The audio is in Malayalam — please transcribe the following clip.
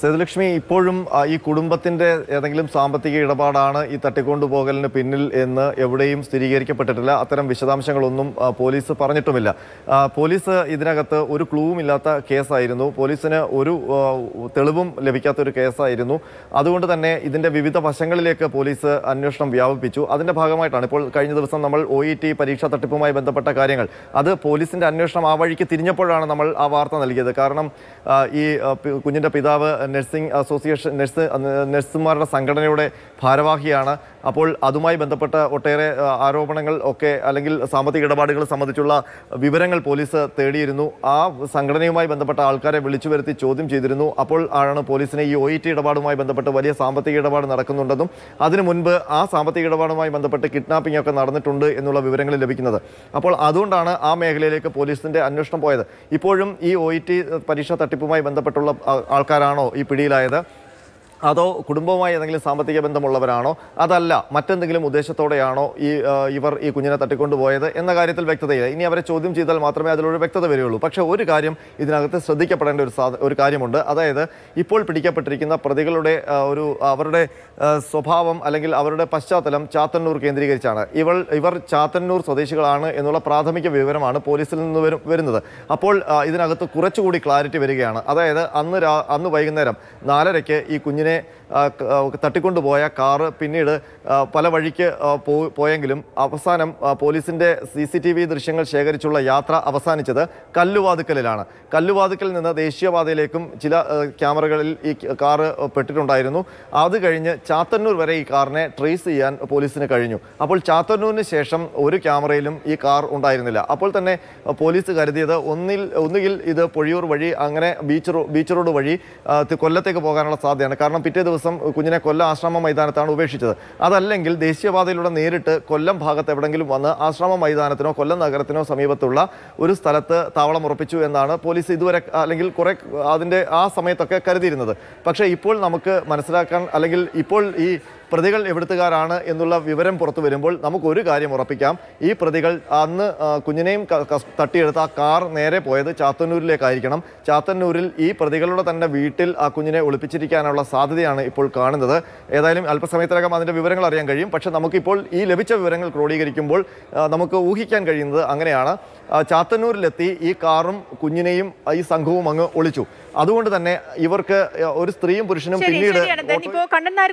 സേതുലക്ഷ്മി ഇപ്പോഴും ഈ കുടുംബത്തിന്റെ ഏതെങ്കിലും സാമ്പത്തിക ഇടപാടാണ് ഈ തട്ടിക്കൊണ്ടുപോകലിന് പിന്നിൽ എന്ന് എവിടെയും സ്ഥിരീകരിക്കപ്പെട്ടിട്ടില്ല. അത്തരം വിശദാംശങ്ങളൊന്നും പോലീസ് പറഞ്ഞിട്ടുമില്ല. പോലീസ് ഇതിനകത്ത് ഒരു ക്ലൂവും ഇല്ലാത്ത കേസായിരുന്നു. പോലീസിന് ഒരു തെളിവും ലഭിക്കാത്ത ഒരു കേസായിരുന്നു. അതുകൊണ്ട് തന്നെ ഇതിന്റെ വിവിധ വശങ്ങളിലേക്ക് പോലീസ് അന്വേഷണം വ്യാപിപ്പിച്ചു. അതിന്റെ ഭാഗമായിട്ടാണ് ഇപ്പോൾ കഴിഞ്ഞ ദിവസം നമ്മൾ ഒ ഇ ടി പരീക്ഷാ തട്ടിപ്പുമായി ബന്ധപ്പെട്ട കാര്യങ്ങൾ. അത് പോലീസിന്റെ അന്വേഷണം ആ വഴിക്ക് തിരിഞ്ഞപ്പോഴാണ് നമ്മൾ ആ വാർത്ത നൽകിയത്. കാരണം ഈ കുഞ്ഞിന്റെ പിതാവ് നഴ്സിംഗ് അസോസിയേഷൻ നഴ്സ് നഴ്സുമാരുടെ സംഘടനയുടെ ഭാരവാഹിയാണ് അപ്പോൾ അതുമായി ബന്ധപ്പെട്ട ഒട്ടേറെ ആരോപണങ്ങൾ ഒക്കെ അല്ലെങ്കിൽ സാമ്പത്തിക ഇടപാടുകൾ സംബന്ധിച്ചുള്ള വിവരങ്ങൾ പോലീസ് തേടിയിരുന്നു. ആ സംഘടനയുമായി ബന്ധപ്പെട്ട ആൾക്കാരെ വിളിച്ചു വരുത്തി ചോദ്യം ചെയ്തിരുന്നു. അപ്പോൾ ആണ് പോലീസിനെ ഈ ഒ ഇടപാടുമായി ബന്ധപ്പെട്ട് വലിയ സാമ്പത്തിക ഇടപാട് നടക്കുന്നുണ്ടെന്നും അതിനു മുൻപ് ആ സാമ്പത്തിക ഇടപാടുമായി ബന്ധപ്പെട്ട് കിഡ്നാപ്പിംഗ് ഒക്കെ നടന്നിട്ടുണ്ട് എന്നുള്ള വിവരങ്ങൾ ലഭിക്കുന്നത്. അപ്പോൾ അതുകൊണ്ടാണ് ആ മേഖലയിലേക്ക് പോലീസിന്റെ അന്വേഷണം പോയത്. ഇപ്പോഴും ഈ ഒ ഇ ടി പരീക്ഷാ തട്ടിപ്പുമായി ബന്ധപ്പെട്ടുള്ള ആൾക്കാരാണോ ഈ പിടിയിലായത്? അതോ കുടുംബവുമായി ഏതെങ്കിലും സാമ്പത്തിക ബന്ധമുള്ളവരാണോ? അതല്ല മറ്റെന്തെങ്കിലും ഉദ്ദേശത്തോടെയാണോ ഈ ഇവർ ഈ കുഞ്ഞിനെ തട്ടിക്കൊണ്ടുപോയത് എന്ന കാര്യത്തിൽ വ്യക്തതയില്ല. ഇനി അവരെ ചോദ്യം ചെയ്താൽ മാത്രമേ അതിലൊരു വ്യക്തത വരികയുള്ളൂ. പക്ഷേ ഒരു കാര്യം ഇതിനകത്ത് ശ്രദ്ധിക്കപ്പെടേണ്ട ഒരു ഒരു കാര്യമുണ്ട്. അതായത് ഇപ്പോൾ പിടിക്കപ്പെട്ടിരിക്കുന്ന പ്രതികളുടെ ഒരു അവരുടെ സ്വഭാവം അല്ലെങ്കിൽ അവരുടെ പശ്ചാത്തലം ചാത്തന്നൂർ കേന്ദ്രീകരിച്ചാണ്. ഇവൾ ഇവർ ചാത്തന്നൂർ സ്വദേശികളാണ് എന്നുള്ള പ്രാഥമിക വിവരമാണ് പോലീസിൽ നിന്ന് വരുന്നത്. അപ്പോൾ ഇതിനകത്ത് കുറച്ചുകൂടി ക്ലാരിറ്റി വരികയാണ്. അതായത് അന്ന് അന്ന് വൈകുന്നേരം നാലരയ്ക്ക് ഈ കുഞ്ഞിനെ ആ, തട്ടിക്കൊണ്ടുപോയ കാറ് പിന്നീട് പല വഴിക്ക് പോയെങ്കിലും അവസാനം പോലീസിന്റെ സി സി ടി വി ദൃശ്യങ്ങൾ ശേഖരിച്ചുള്ള യാത്ര അവസാനിച്ചത് കല്ലുവാതുക്കലിലാണ്. കല്ലുവാതുക്കൽ നിന്ന് ദേശീയപാതയിലേക്കും ചില ക്യാമറകളിൽ ഈ കാറ് പെട്ടിട്ടുണ്ടായിരുന്നു. അത് കഴിഞ്ഞ് ചാത്തന്നൂർ വരെ ഈ കാറിനെ ട്രേസ് ചെയ്യാൻ പോലീസിന് കഴിഞ്ഞു. അപ്പോൾ ചാത്തന്നൂരിന് ശേഷം ഒരു ക്യാമറയിലും ഈ കാർ ഉണ്ടായിരുന്നില്ല. അപ്പോൾ തന്നെ പോലീസ് കരുതിയത് ഒന്നിൽ ഒന്നുകിൽ ഇത് പൊഴിയൂർ വഴി അങ്ങനെ ബീച്ച് ബീച്ച് റോഡ് വഴി കൊല്ലത്തേക്ക് പോകാനുള്ള സാധ്യതയാണ്. കാരണം പിറ്റേ ദിവസം കുഞ്ഞിനെ കൊല്ലം ആശ്രമ മൈതാനത്താണ് ഉപേക്ഷിച്ചത്. അതല്ലെങ്കിൽ ദേശീയപാതയിലൂടെ നേരിട്ട് കൊല്ലം ഭാഗത്ത് എവിടെങ്കിലും വന്ന് ആശ്രമ മൈതാനത്തിനോ കൊല്ലം നഗരത്തിനോ സമീപത്തുള്ള ഒരു സ്ഥലത്ത് താവളം ഉറപ്പിച്ചു എന്നാണ് പോലീസ് ഇതുവരെ അല്ലെങ്കിൽ കുറേ അതിന്റെ ആ സമയത്തൊക്കെ കരുതിയിരുന്നത്. പക്ഷേ ഇപ്പോൾ നമുക്ക് മനസ്സിലാക്കാൻ അല്ലെങ്കിൽ ഇപ്പോൾ ഈ പ്രതികൾ എവിടുത്തുകാരാണ് എന്നുള്ള വിവരം പുറത്തു വരുമ്പോൾ നമുക്കൊരു കാര്യം ഉറപ്പിക്കാം. ഈ പ്രതികൾ അന്ന് കുഞ്ഞിനെയും തട്ടിയെടുത്ത ആ കാർ നേരെ പോയത് ചാത്തന്നൂരിലേക്കായിരിക്കണം. ചാത്തന്നൂരിൽ ഈ പ്രതികളുടെ തന്നെ വീട്ടിൽ ആ കുഞ്ഞിനെ ഒളിപ്പിച്ചിരിക്കാനുള്ള സാധ്യതയാണ് ഇപ്പോൾ കാണുന്നത്. ഏതായാലും അല്പസമയത്തിനകം അതിന്റെ വിവരങ്ങൾ അറിയാൻ കഴിയും. പക്ഷേ നമുക്കിപ്പോൾ ഈ ലഭിച്ച വിവരങ്ങൾ ക്രോഡീകരിക്കുമ്പോൾ നമുക്ക് ഊഹിക്കാൻ കഴിയുന്നത് അങ്ങനെയാണ്. ചാത്തന്നൂരിലെത്തി ഈ കാറും കുഞ്ഞിനെയും ഈ സംഘവും അങ്ങ് ഒളിച്ചു. അതുകൊണ്ട് തന്നെ ഇവർക്ക് ഒരു സ്ത്രീയും പുരുഷനും പിന്നീട്